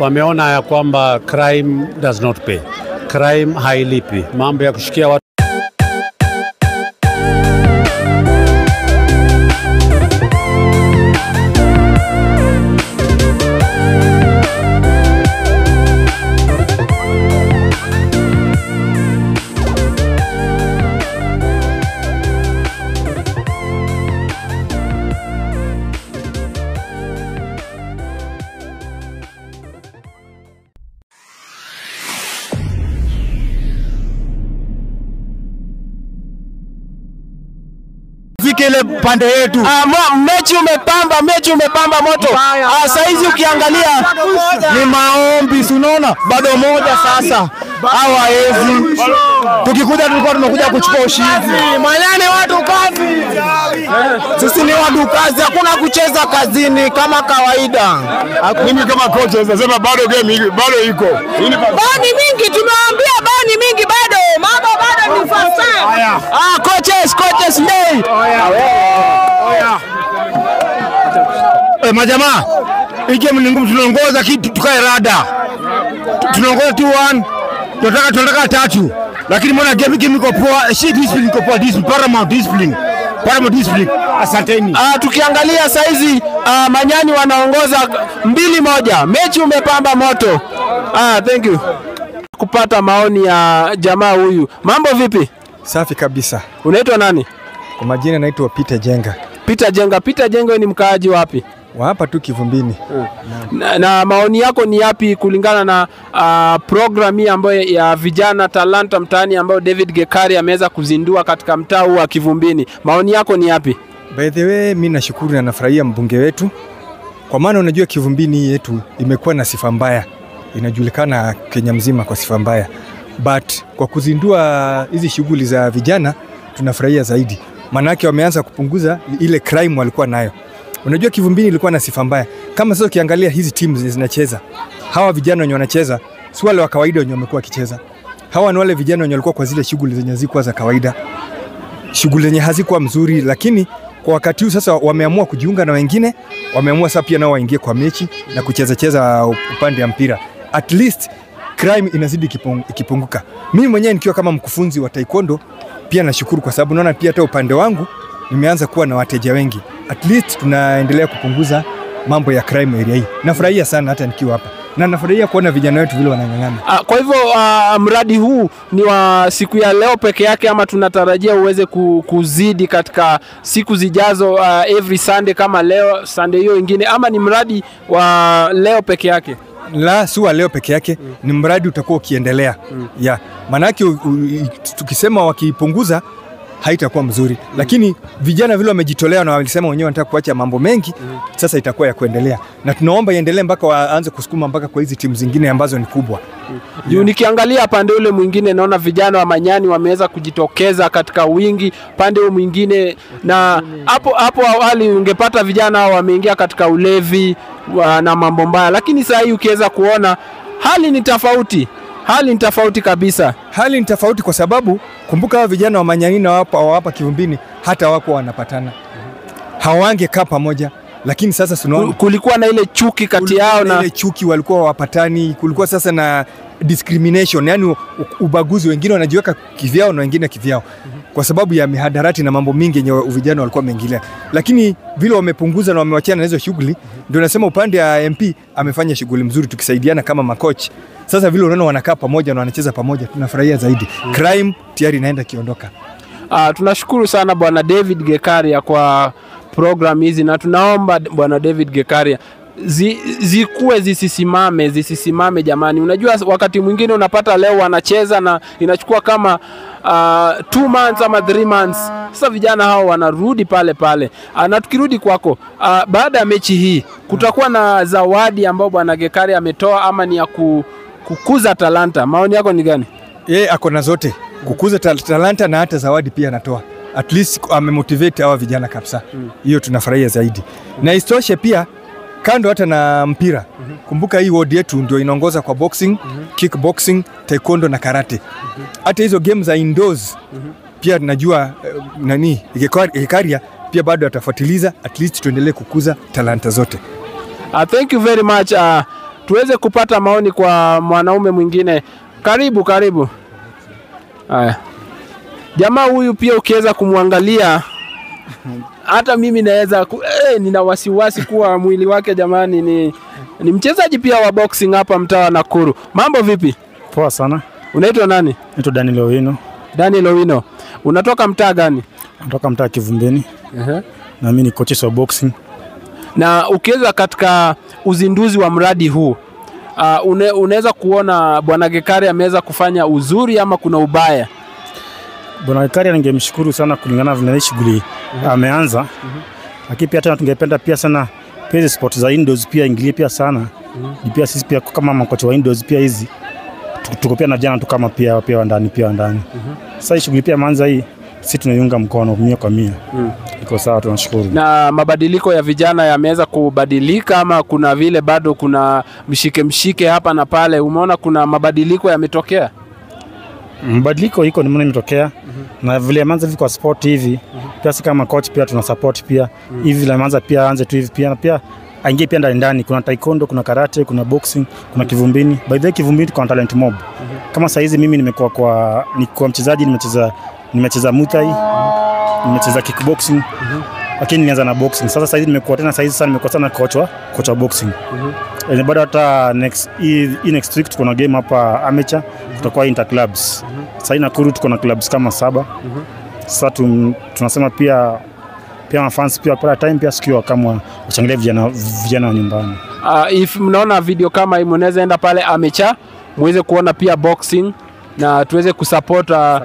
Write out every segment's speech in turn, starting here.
wameona ya kwamba crime does not pay, crime hailipi. Mambo ya kushikia watu ile pande yetu. Ah, mechi umepamba, mechi umepamba moto. Sasa saizi ukiangalia Ni maombi, si unaona, bado moja sasa hawawezi. Tukikuja tulikuwa tumekuja kuchukua ushindi. Manyani watu kazi. Sisi ni watu kazi, hakuna kucheza kazini kama kawaida. Mimi kama kocha nasema bado game iko- bado iko. bado ni mingi, tumewaambia bao ni mingi bado, mambo bado ni first time. Ah, coaches, coaches May. Eh, ije hii game ni ngumu, tunaongoza kitu tukae rada. Tunaongoza 2-1. Tunataka tunataka tatu. Lakini mbona game game iko poa? Shit, discipline iko poa, discipline paramount discipline. Paramount discipline. Asanteni. Ah, tukiangalia saizi ah, Manyani wanaongoza mbili moja. Mechi umepamba moto. Ah, thank you. Kupata maoni ya jamaa huyu. Mambo vipi? Safi kabisa. Unaitwa nani? Kwa majina naitwa Peter Jenga, Peter Jenga. Peter Jenga ni mkaaji wapi? Wa hapa tu Kivumbini. Na, na maoni yako ni yapi kulingana na uh, programu hii ambayo ya vijana talanta mtaani ambayo David Gekari ameweza kuzindua katika mtaa huu wa Kivumbini? Maoni yako ni yapi? By the way, mi nashukuru na nafurahia mbunge wetu, kwa maana unajua Kivumbini yetu imekuwa na sifa mbaya, inajulikana Kenya mzima kwa sifa mbaya, but kwa kuzindua hizi shughuli za vijana tunafurahia zaidi, maanake wameanza kupunguza ile crime walikuwa nayo. Unajua Kivumbini ilikuwa na sifa mbaya, kama sasa ukiangalia hizi timu zinacheza, hawa vijana wenye wanacheza si wale wa kawaida wenye wamekuwa wakicheza. Hawa ni wale vijana wenye walikuwa kwa zile shughuli zenye hazikuwa za kawaida shughuli zenye hazikuwa mzuri, lakini kwa wakati huu sasa wameamua kujiunga na wengine, wameamua sasa pia nao waingie kwa mechi na kucheza cheza upande ya mpira. At least crime inazidi ikipung- ikipunguka. Mimi mwenyewe nikiwa kama mkufunzi wa taekwondo pia nashukuru kwa sababu naona pia hata upande wangu nimeanza kuwa na wateja wengi. At least tunaendelea kupunguza mambo ya crime area hii. Nafurahia sana hata nikiwa hapa na nafurahia kuona vijana wetu vile wanang'ang'ana. Ah, kwa hivyo uh, mradi huu ni wa siku ya leo peke yake ama tunatarajia uweze kuzidi katika siku zijazo uh, every Sunday kama leo Sunday hiyo ingine ama ni mradi wa leo peke yake? la si wa leo peke yake mm. ni mradi utakuwa ukiendelea mm. ya maanake tukisema wakipunguza haitakuwa mzuri mm. lakini vijana vile wamejitolea na walisema wenyewe wanataka kuacha mambo mengi mm. sasa itakuwa ya kuendelea na tunaomba iendelee mpaka waanze kusukuma mpaka kwa hizi timu zingine ambazo ni kubwa mm. Juu nikiangalia pande ule mwingine naona vijana wa Manyani wameweza kujitokeza katika wingi pande huu mwingine, na hapo hapo awali ungepata vijana hao wameingia katika ulevi wa, na mambo mbaya, lakini saa hii ukiweza kuona hali ni tofauti, hali ni tofauti kabisa. hali ni tofauti kwa sababu kumbuka hawa vijana wa manyanina hapa wa hapa kivumbini hata wako wanapatana hawangekaa pamoja lakini sasa tunaona Kulikuwa na ile chuki kati yao na ile chuki walikuwa wapatani, kulikuwa sasa na discrimination, yani ubaguzi, wengine wanajiweka kivyao na wengine kivyao kwa sababu ya mihadarati na mambo mingi yenye vijana walikuwa wameingilia, lakini vile wamepunguza na wamewachana na hizo shughuli, ndio nasema upande ya MP amefanya shughuli mzuri, tukisaidiana kama makochi. Sasa vile unaona wanakaa pamoja na wanacheza pamoja, tunafurahia zaidi. Crime tayari inaenda kiondoka. Uh, tunashukuru sana bwana David Gekaria kwa program hizi na tunaomba bwana David Gekaria zi, zikuwe zisisimame zisisimame jamani. Unajua wakati mwingine unapata leo wanacheza na inachukua kama uh, two months ama three months. Sasa vijana hao wanarudi pale pale. Uh, na tukirudi kwako uh, baada ya mechi hii kutakuwa na zawadi ambayo bwana Gekaria ametoa ama ni ya ku, kukuza talanta. Maoni yako ni gani? yeye ako na zote kukuza talanta na hata zawadi pia anatoa at least amemotivate hawa vijana kabisa hiyo mm. tunafurahia zaidi mm. na istoshe pia kando hata na mpira mm -hmm. kumbuka hii ward yetu ndio inaongoza kwa boxing mm -hmm. kickboxing taekwondo na karate hata mm -hmm. hizo game za indoors mm -hmm. pia najua eh, nani Ikaria pia bado atafuatiliza at least tuendelee kukuza talanta zote Uh, thank you very much uh, tuweze kupata maoni kwa mwanaume mwingine. Karibu, karibu. Haya, jamaa huyu pia ukiweza kumwangalia hata mimi naweza ku, eh, nina wasiwasi kuwa mwili wake jamani ni, ni mchezaji pia wa boxing hapa mtaa wa Nakuru. Mambo vipi? Poa sana. Unaitwa nani? Naitwa Daniel Owino, Daniel Owino. Unatoka mtaa gani? natoka mtaa Kivumbeni uh-huh. na mimi ni coaches wa boxing. Na ukiweza katika uzinduzi wa mradi huu uh, une, unaweza kuona bwana Gekari ameweza kufanya uzuri ama kuna ubaya? Bwana Ikari ningemshukuru sana kulingana na vile shughuli ameanza, lakini pia tena tungependa pia sana pia hizi sport za indoors pia ingilie pia sana Ni pia sisi pia kama makocha wa indoors pia hizi tuko- pia na vijana tu kama pia pia ndani pia ndani. Sasa hii shughuli pia manza hii, sisi tunaiunga mkono mia kwa mia. Iko sawa, tunashukuru. Na mabadiliko ya vijana yameweza kubadilika ama kuna vile bado kuna mshike mshike hapa na pale? Umeona kuna mabadiliko yametokea? Mabadiliko iko nimeona imetokea na vile ameanza hivi kwa sport hivi pia si kama coach pia tuna support pia hivi vile ameanza pia aanze tu hivi pia na pia aingie pia ndani ndani. Kuna taekwondo, kuna karate, kuna boxing, kuna kivumbini. By the way, kivumbini tuko na talent mob. Kama saa hizi mimi nimekuwa kwa nikuwa mchezaji, nimecheza nimecheza mutai, nimecheza kickboxing lakini nilianza na boxing. Sasa saa hizi nimekuwa tena saa hizi sasa nimekuwa sana coach wa coach wa boxing. Eh, bado hata next hii next week tuko na game hapa amateur, tutakuwa inter clubs. Sasa ina Nakuru tuko na clubs kama saba. Sasa tunasema pia pia mafans pia kwa time pia sikio kama wachangilia vijana vijana wa nyumbani. Uh, if mnaona video kama hii mnaweza enda pale Amecha muweze kuona pia boxing na tuweze kusupport uh,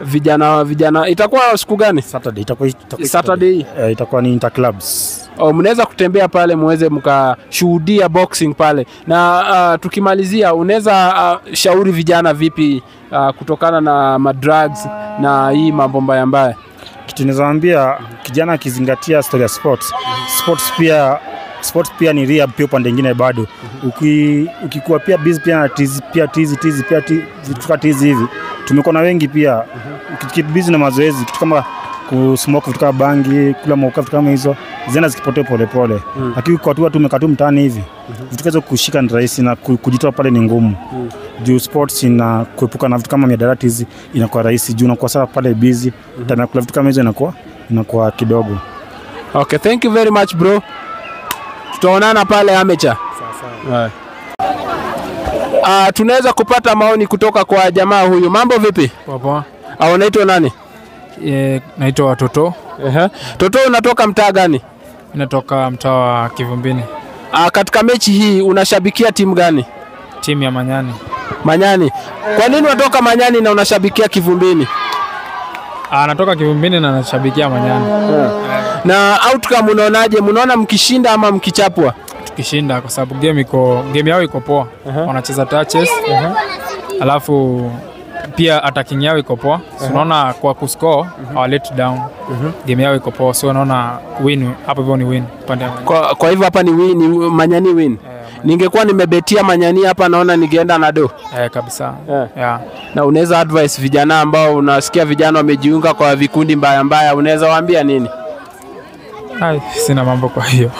vijana vijana. Itakuwa siku gani? Saturday itakuwa itakuwa Saturday. itakuwa itakuwa ni inter clubs. Oh, mnaweza kutembea pale muweze mkashuhudia boxing pale, na uh, tukimalizia, unaweza uh, shauri vijana vipi uh, kutokana na madrugs na hii mambo mbaya mbaya? kitu nawezaambia kijana akizingatia story ya sports sports pia sports pia ni rehab pia upande ingine bado. Uki, ukikuwa pia busy pia tizi pia tizi tizi pia tizi, tizi hivi. Tumekuwa na wengi pia. Kitu busy na mazoezi kitu kama kusmoke vitu kama bangi kula mauka vitu kama hizo zinaenda zikipotea polepole lakini kwa tu watu umekaa tu mtaani hivi vitu kazo kushika ni rahisi na kujitoa pale ni ngumu mm. juu sports ina kuepuka na vitu kama miadarati hizi inakuwa rahisi juu unakuwa saa pale busy mm -hmm. kula vitu kama hizo inakuwa inakuwa kidogo Okay, thank you very much bro. Tutaonana pale Amecha. Sawa Uh, tunaweza kupata maoni kutoka kwa jamaa huyu. Mambo vipi? Poa. Au unaitwa nani? E, naitwa Watoto, Ehe. Toto, unatoka mtaa gani? Natoka mtaa wa Kivumbini, Ah, katika mechi hii unashabikia timu gani? timu ya Manyani. Manyani. Kwa nini unatoka Manyani na unashabikia Kivumbini? Ah, natoka Kivumbini na nashabikia Manyani. Na outcome unaonaje? Mnaona mkishinda ama mkichapwa? Tukishinda kwa sababu game iko game yao iko poa. Wanacheza touches. Alafu pia attacking yao iko poa. So unaona kwa kuscore hawa let down. Game yao iko poa. So unaona win hapo hivyo ni win pande ya Kwa, kwa hivyo hapa ni, win, ni Manyani win. Ningekuwa nimebetia Manyani hapa naona ningeenda na do. Eh, kabisa. yeah. Yeah. Na unaweza advice vijana ambao unasikia vijana wamejiunga kwa vikundi mbaya mbaya, unaweza waambia nini? Ai, sina mambo kwa hiyo.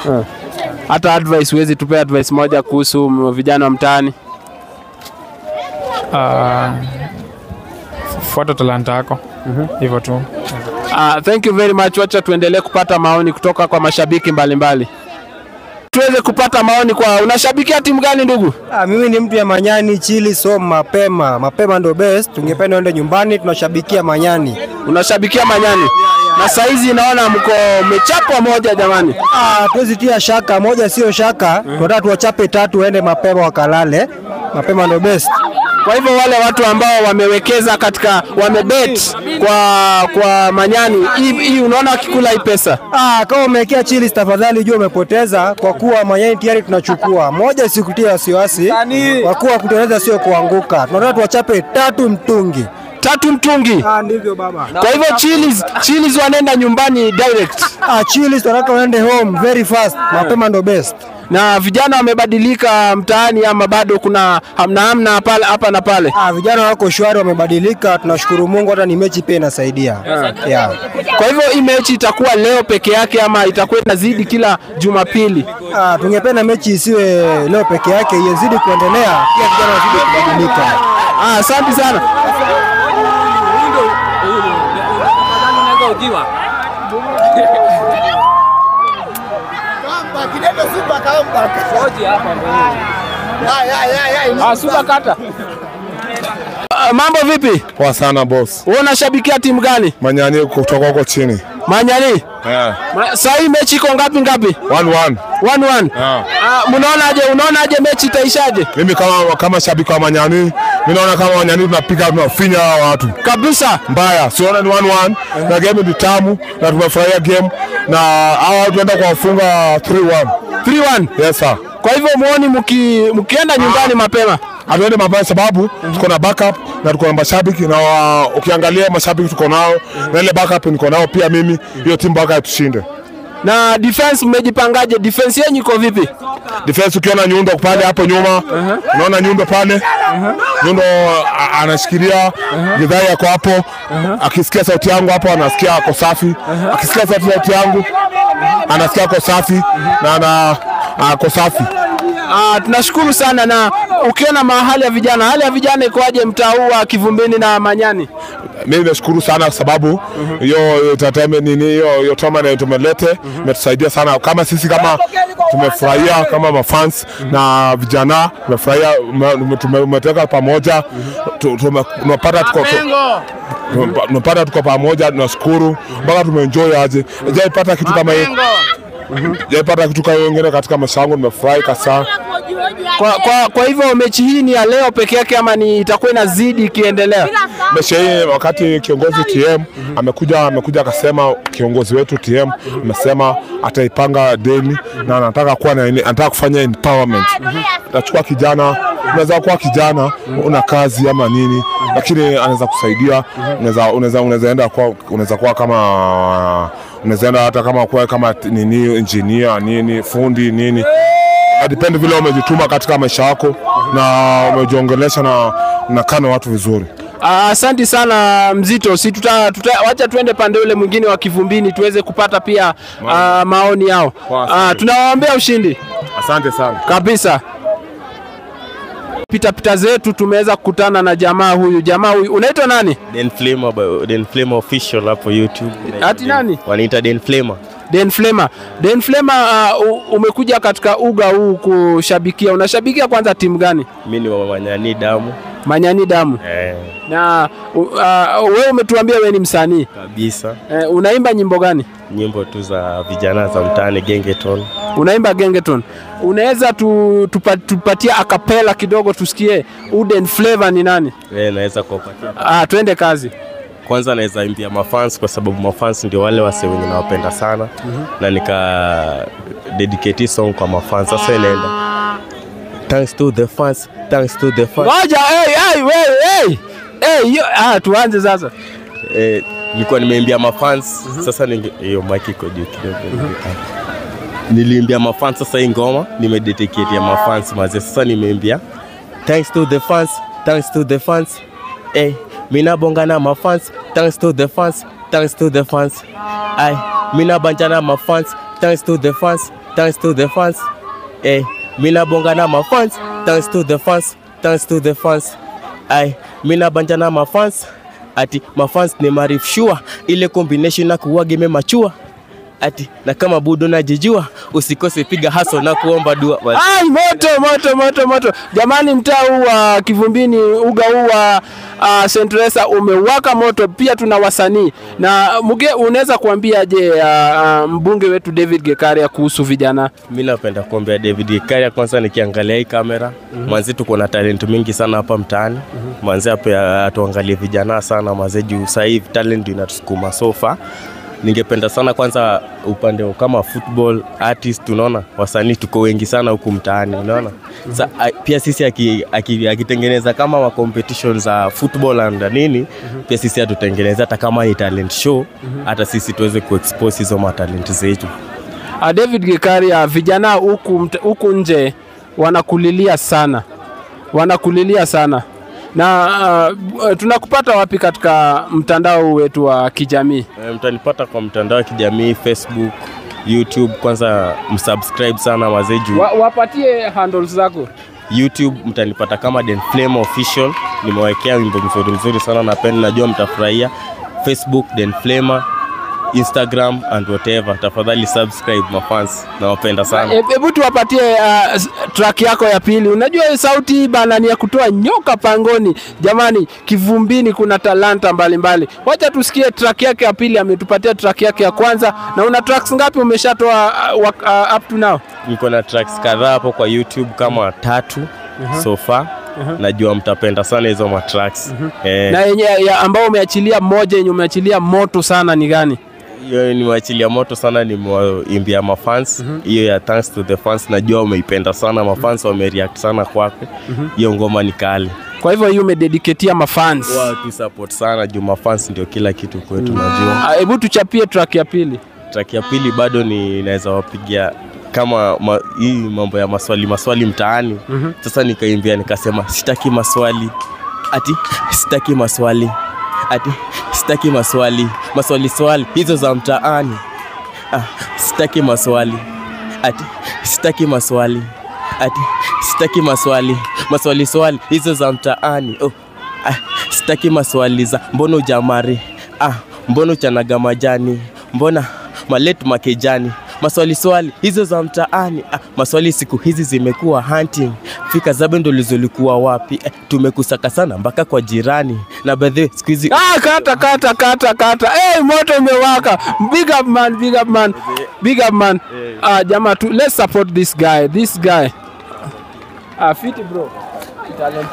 Hata advice huwezi tupea advice moja kuhusu vijana wa mtaani? Ah, fuata talanta yako. Hivyo tu. Uh, thank you very much. Wacha tuendelee kupata maoni kutoka kwa mashabiki mbalimbali mbali. Tuweze kupata maoni kwa unashabikia timu gani ndugu? Ah, mimi ni mtu ya Manyani chili so mapema mapema ndo best. Tungependa uende nyumbani, tunashabikia Manyani. Unashabikia Manyani na saizi naona mko mechapwa moja jamani. Ah, tuwezi tia shaka, moja sio shaka. Tunataka tuwachape tatu, waende mapema wakalale. Mapema ndo best. Kwa hivyo wale watu ambao wamewekeza katika wamebet kwa kwa Manyani, hii unaona wakikula hii pesa Ah, kama umewekea chili tafadhali jua umepoteza kwa kuwa Manyani tayari tunachukua. Moja sikutia wasiwasi. Kwa kuwa kuteleza sio kuanguka. Tunataka tuwachape tatu mtungi. tatu mtungi. Ah, ndivyo baba. Kwa hivyo Chili's, Chili's wanaenda nyumbani direct. Ah, chili tunataka waende home very fast. Mapema ndo best. Na vijana wamebadilika mtaani ama bado kuna hamna hamna pale hapa na pale? Ah, vijana wako shwari, wamebadilika. Tunashukuru Mungu, hata ni mechi pia inasaidia yeah. Yeah. Kwa hivyo hii mechi itakuwa leo peke yake ama itakuwa inazidi kila Jumapili? Ah, tungependa mechi isiwe leo peke yake, izidi kuendelea, pia vijana wazidi kubadilika. Ah, asante sana. Super kata. Ah, mambo vipi? Poa sana boss. Wewe unashabikia timu gani? Manyani kutoka huko chini. Manyani. Yeah. Ma- Saa hii mechi iko ngapi ngapi? 1-1. 1-1. Yeah. Ah, mnaonaje? Unaonaje mechi itaishaje? Mimi kama kama shabiki wa Manyani, mimi naona kama Manyani tunapiga tunafinya hawa watu. Kabisa. Mbaya. Siona ni 1-1 yeah. na game ni tamu na tumefurahia game na hawa watu tunaenda kuwafunga 3-1. 3-1. Yes sir. Kwa hivyo muoni mki, mkienda nyumbani mapema. Hatuende mapema sababu tuko na backup na tuko na mashabiki na wa, ukiangalia mashabiki tuko nao na ile backup niko nao pia mimi, hiyo timu mpaka tushinde. Na defense mmejipangaje? Defense yenu iko vipi? defense ukiona Nyundo pale hapo nyuma unaona Nyundo pale Nyundo a- anashikilia Githai yako hapo akisikia sauti yangu hapo anasikia ako safi akisikia sauti sauti yangu anasikia ako safi. Na ana ako safi. Ah, tunashukuru sana na ukiona mahali ya vijana, hali ya vijana ikoaje mtaa huu wa Kivumbini na Manyani? mimi nashukuru sana kwa sababu hiyo tatame nini hiyo hiyo tournament tumelete. Imetusaidia sana. Kama sisi kama tumefurahia kama mafans mm -hmm. na vijana tumefurahia tumeteka tume- pamoja. Tumepata tume- tunapata tuko tumepata tunapata tuko pamoja tunashukuru. Mpaka tumeenjoy aje. Jaipata kitu kama hiyo. Jaipata kitu kama wengine katika maisha yangu nimefurahi kasa Kwa, kwa, kwa hivyo mechi hii ni ya leo peke yake ama ni itakuwa inazidi ikiendelea? mechi hii wakati kiongozi TM amekuja amekuja akasema kiongozi wetu TM amesema ataipanga deni na anataka kuwa na anataka kufanya empowerment. Atachukua kijana, unaweza kuwa kijana una kazi ama nini, lakini anaweza kusaidia, unaweza unaweza unaweza enda kwa unaweza kuwa kama unaweza enda hata kama kuwa kama nini engineer nini fundi nini depend vile umejituma katika maisha yako na umejiongelesha na na na watu vizuri. Ah, Asante sana Mzito, si tuta, tuta, wacha tuende pande ule mwingine wa Kivumbini tuweze kupata pia uh, maoni yao. Ah, tunawaombea ushindi Asante sana. kabisa. Pita pita zetu tumeweza kukutana na jamaa huyu. Jamaa huyu unaitwa nani? Den Flamer, Den Flamer official hapo YouTube. Ati nani? Wanaita Den Flamer. Den Flema. Den Flema, uh, umekuja katika uga huu kushabikia. Unashabikia kwanza timu gani? Mimi ni wa Manyani damu. Manyani damu. Eh, Na uh, uh, wewe umetuambia wewe ni msanii. kabisa. eh, unaimba nyimbo gani? Nyimbo tu za vijana za mtaani Gengeton. Unaimba gengeton. Unaweza tu, tupa, tupatia akapela kidogo tusikie Uden Flavor ni nani? Eh, naweza kuwapatia. Ah, twende kazi. Kwanza naweza imbia mafans kwa sababu mafans ndio wale wase wenye nawapenda sana mm -hmm. na nika dedicate song kwa mafans. Sasa inaenda. Thanks to the fans, thanks to the fans. Ngoja, hey, hey, hey, hey. Hey, yo, ah, tuanze sasa. eh, nilikuwa nimeimbia mafans mm -hmm. sasa hiyo mic iko juu kidogo niliimbia mafans sasa hii ngoma nimededicate ya mafans mazee. sasa nimeimbia thanks to the fans thanks to the fans eh mina bonga na fans thanks to the fans thanks to the fans. Ai mina banja na fans thanks to the fans thanks to the fans. Eh mina bonga na fans thanks to the fans thanks to the fans. Ai mina banja na fans ati mafans ni marifshua ile combination na kuwageme machua ati na kama budo najijua usikose piga haso na kuomba dua Ay, Ai, moto moto moto moto jamani, mtaa huu wa Kivumbini, uga huu wa uh, Sentresa umewaka moto. Pia tuna wasanii na mge, unaweza kuambia je, uh, uh, mbunge wetu David Gekaria kuhusu vijana? Mimi napenda kuambia David Gekaria, kwanza, nikiangalia hii kamera mm-hmm. manzi, tuko na talent mingi sana hapa mtaani mm-hmm. manzi, hapa atuangalie vijana sana mazee, juu sasa hivi talent inatusukuma sofa ningependa sana kwanza upande wa kama football artist, unaona? Wasanii tuko wengi sana huku mtaani, unaona? Sa, a, pia sisi akitengeneza aki, aki kama ma competition za football and nini pia sisi atutengeneza hata kama ni talent show hata sisi tuweze kuexpose hizo matalenti zetu. Uh, David Gikaria, vijana huku huku nje wanakulilia sana, wanakulilia sana na uh, tunakupata wapi katika mtandao wetu wa kijamii? E, mtanipata kwa mtandao wa kijamii Facebook, YouTube. Kwanza msubscribe sana mazeju. Wa, wapatie handles zako. YouTube mtanipata kama Den Flame Official. Nimewekea wimbo mzuri mzuri sana, napenda, najua mtafurahia. Facebook Den Flamer, Instagram and whatever. Tafadhali subscribe mafans, nawapenda sana. E- Hebu tuwapatie uh, track yako ya pili. Unajua sauti bana ni ya kutoa nyoka pangoni. Jamani, kivumbini kuna talanta mbalimbali. Wacha tusikie track yake ya pili. Ametupatia track yake ya kwanza, na una tracks ngapi umeshatoa uh, uh, up to now? Niko na tracks kadhaa hapo kwa YouTube kama tatu uh -huh. so far. Najua mtapenda sana hizo matracks. Eh, Na yenye ambao umeachilia moja yenye umeachilia moto sana ni gani? Hiyo nimeachilia moto sana, nimewaimbia mafans hiyo mm -hmm. ya thanks to the fans. Najua umeipenda sana, mafans wamereact sana kwake. Hiyo mm -hmm. ngoma ni kali. Kwa hivyo hii umedediketia mafans. Watu support sana juu mafans ndio kila kitu kwetu, najua. Ah, Hebu tuchapie track ya pili. Track ya pili bado ni naweza wapigia kama ma, hii mambo ya maswali maswali mtaani. Sasa nikaimbia nikasema, sitaki maswali ati sitaki maswali ati sitaki maswali. Maswali swali. Hizo za mtaani. Ah, sitaki maswali. Ati sitaki maswali. Ati sitaki maswali. Maswali swali. Hizo za mtaani. Oh, ah, sitaki maswali za mbona jamari ah, mbona uchanaga majani? Mbona maletu makejani? Maswali swali. Hizo za mtaani. Ah, maswali siku hizi zimekuwa hunting fika zabe ndo lizolikuwa wapi eh, tumekusaka sana mpaka kwa jirani na bedhe siku hizi Ah, kata kata kata kata. Hey, moto umewaka. Big up man, big up man. Big up man. Ah, jamaa let's support this guy. This guy. Ah, fiti bro. Talent